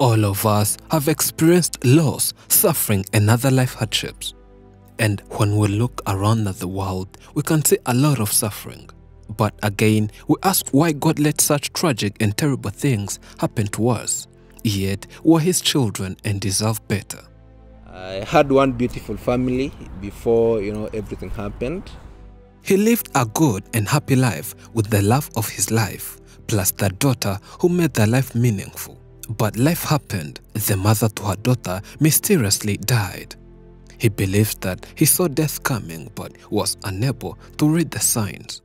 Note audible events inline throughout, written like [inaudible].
All of us have experienced loss, suffering, and other life hardships. And when we look around at the world, we can see a lot of suffering. But again, we ask why God let such tragic and terrible things happen to us. Yet, we're His children and deserve better. I had one beautiful family before you know everything happened. He lived a good and happy life with the love of his life, plus the daughter who made their life meaningful. But life happened. The mother to her daughter mysteriously died. He believed that he saw death coming but was unable to read the signs.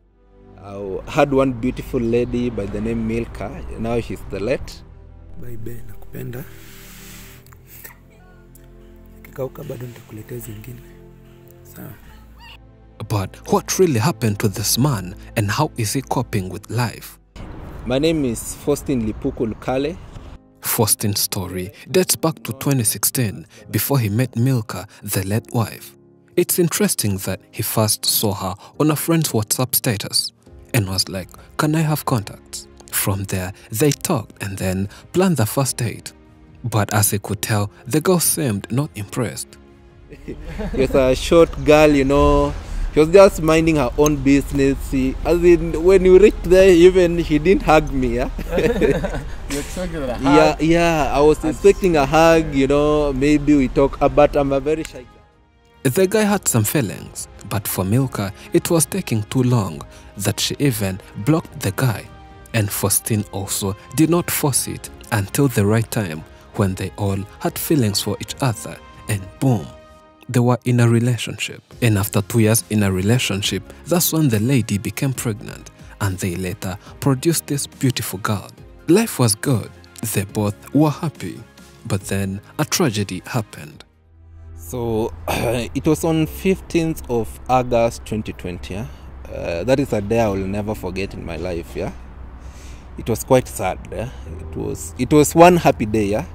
I had one beautiful lady by the name Milka. Now she's the late. Bye bye, nakupenda. Ikikauka bado nitakuletea zingine. Sawa. But what really happened to this man and how is he coping with life? My name is Faustin Lipuku Lukale. Faustin's story dates back to 2016 before he met Milka, the late wife. It's interesting that he first saw her on a friend's WhatsApp status and was like, Can I have contacts? From there, they talked and then planned the first date. But as he could tell, the girl seemed not impressed. [laughs] Was a short girl, you know. She was just minding her own business. She, as in, when you reached there, even she didn't hug me. Yeah, [laughs] You a hug? yeah, yeah. I was expecting a hug, you know. Maybe we talk, uh, but I'm a very shy guy. The guy had some feelings, but for Milka, it was taking too long that she even blocked the guy. And Faustin also did not force it until the right time when they all had feelings for each other, and boom, they were in a relationship. And after two years in a relationship, that's when the lady became pregnant, and they later produced this beautiful girl. Life was good, they both were happy, but then a tragedy happened. So [clears throat] it was on 15th of August 2020. Yeah? Uh, that is a day I will never forget in my life. Yeah, it was quite sad. Yeah? It was it was one happy day. Yeah,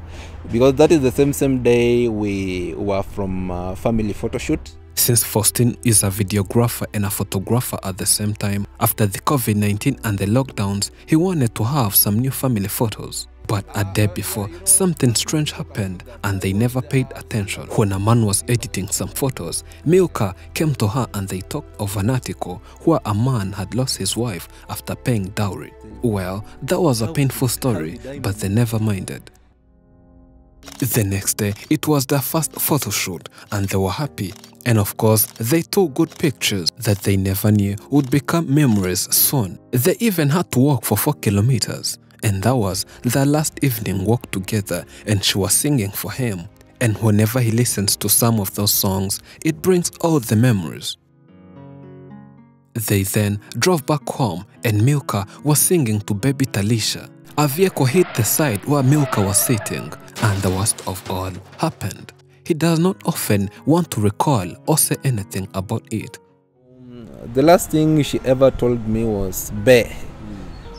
because that is the same same day we were from uh, family photo shoot. Since Faustin is a videographer and a photographer at the same time, after the COVID 19 and the lockdowns, he wanted to have some new family photos. But a day before, something strange happened and they never paid attention. When a man was editing some photos, Milka came to her and they talked of an article where a man had lost his wife after paying dowry. Well, that was a painful story, but they never minded. The next day, it was their first photo shoot and they were happy. And of course, they took good pictures that they never knew would become memories soon. They even had to walk for 4 kilometers. And that was their last evening walk together and she was singing for him. And whenever he listens to some of those songs, it brings all the memories. They then drove back home and Milka was singing to baby Talisha. A vehicle hit the side where Milka was sitting and the worst of all happened. He does not often want to recall or say anything about it. The last thing she ever told me was "bear."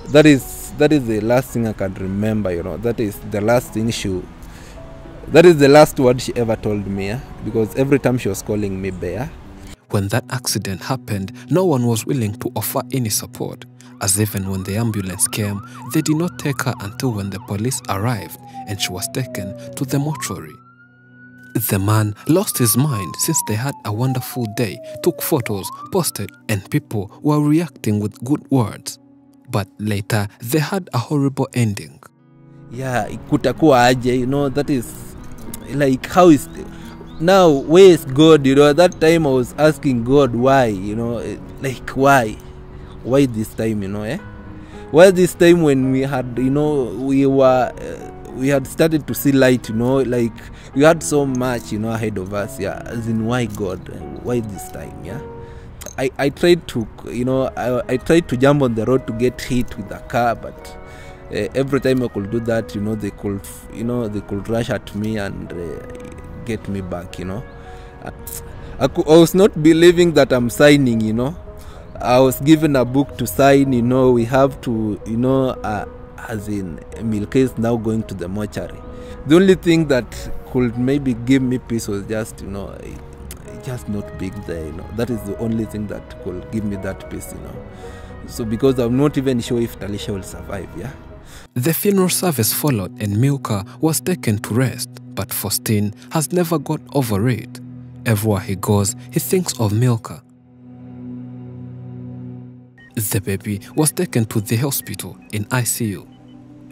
That is that is the last thing I can remember. You know, that is the last thing she. That is the last word she ever told me. Because every time she was calling me bear. When that accident happened, no one was willing to offer any support, as even when the ambulance came, they did not take her until when the police arrived and she was taken to the mortuary. The man lost his mind since they had a wonderful day, took photos, posted, and people were reacting with good words. But later, they had a horrible ending. yeah kutakuwa aje you know that is like how is now where is god? You know at that time i was asking god why you know eh, like why? Why this time you know eh? Why this time when we had you know we were uh, we had started to see light you know like we had so much you know ahead of us yeah as in why god why this time yeah I, I tried to you know I, I tried to jump on the road to get hit with a car but uh, every time I could do that you know they could you know they could rush at me and uh, get me back you know. I, could, I was not believing that I'm signing you know. I was given a book to sign you know. We have to you know uh, as in Milke is now going to the mortuary. The only thing that could maybe give me peace was just you know just not being there you know that is the only thing that could give me that peace you know so because i'm not even sure if talisha will survive yeah The funeral service followed and Milka was taken to rest, but Faustin has never got over it. Everywhere he goes, he thinks of Milka. The baby was taken to the hospital in ICU.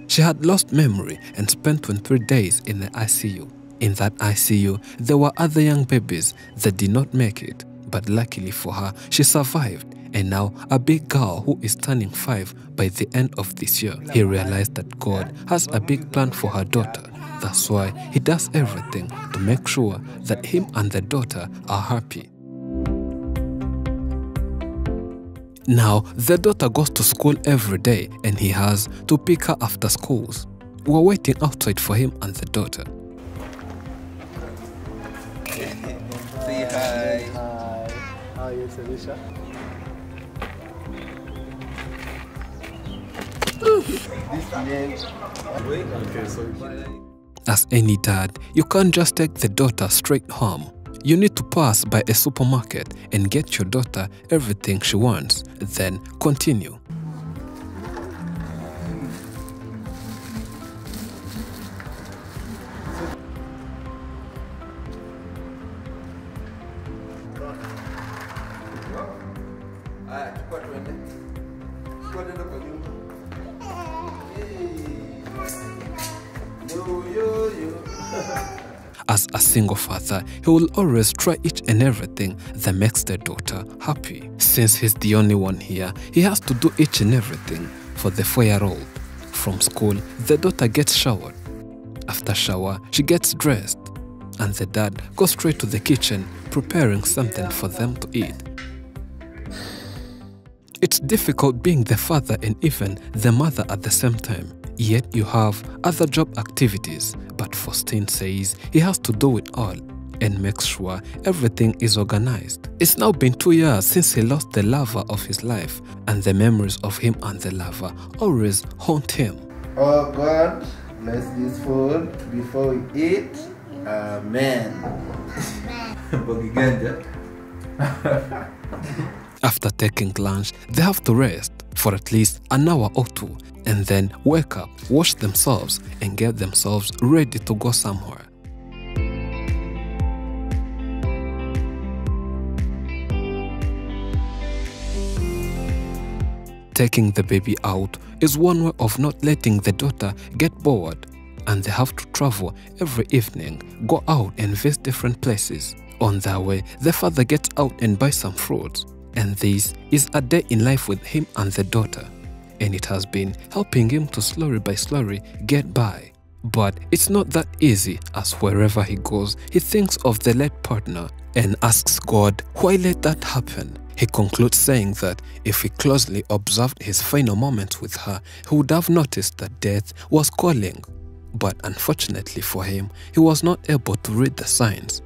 She had lost memory and spent 23 days in the ICU. In that ICU, there were other young babies that did not make it, but luckily for her, she survived and now a big girl who is turning five by the end of this year. He realized that God has a big plan for her daughter. That's why he does everything to make sure that him and the daughter are happy. Now, the daughter goes to school every day and he has to pick her after schools. We're waiting outside for him and the daughter. As any dad, you can't just take the daughter straight home. You need to pass by a supermarket and get your daughter everything she wants, then continue. As a single father, he will always try each and everything that makes the daughter happy. Since he's the only one here, he has to do each and everything for the four year old. From school, the daughter gets showered. After shower, she gets dressed. And the dad goes straight to the kitchen, preparing something for them to eat. It's difficult being the father and even the mother at the same time. Yet you have other job activities, but Faustin says he has to do it all and makes sure everything is organized. It's now been two years since he lost the lover of his life, and the memories of him and the lover always haunt him. Oh God, bless this food before we eat. Amen. [laughs] After taking lunch, they have to rest for at least an hour or two and then wake up, wash themselves, and get themselves ready to go somewhere. Taking the baby out is one way of not letting the daughter get bored, and they have to travel every evening, go out and visit different places. On their way, the father gets out and buys some fruits, and this is a day in life with him and the daughter, and it has been helping him to slowly by slowly get by. But it's not that easy, as wherever he goes, he thinks of the late partner and asks God why let that happen. He concludes saying that if he closely observed his final moments with her, he would have noticed that death was calling. But unfortunately for him, he was not able to read the signs.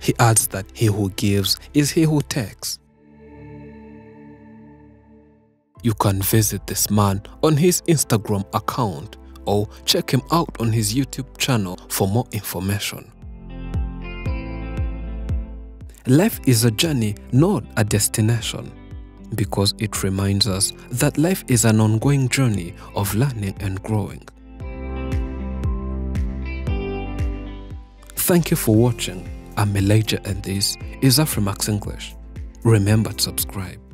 He adds that he who gives is he who takes. You can visit this man on his Instagram account or check him out on his YouTube channel for more information. Life is a journey, not a destination, because it reminds us that life is an ongoing journey of learning and growing. Thank you for watching. I'm Elijah and this is Afrimax English. Remember to subscribe.